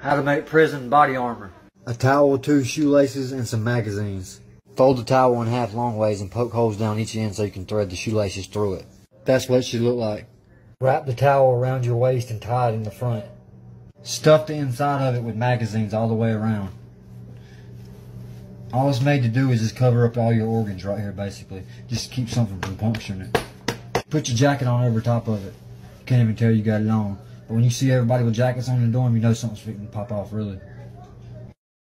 How to make prison body armor. A towel, two shoelaces, and some magazines. Fold the towel in half long ways and poke holes down each end so you can thread the shoelaces through it. That's what it should look like. Wrap the towel around your waist and tie it in the front. Stuff the inside of it with magazines all the way around. All it's made to do is just cover up all your organs right here, basically. Just keep something from puncturing it. Put your jacket on over top of it. Can't even tell you got it on. But when you see everybody with jackets on in the dorm, you know something's fitting to pop off, really.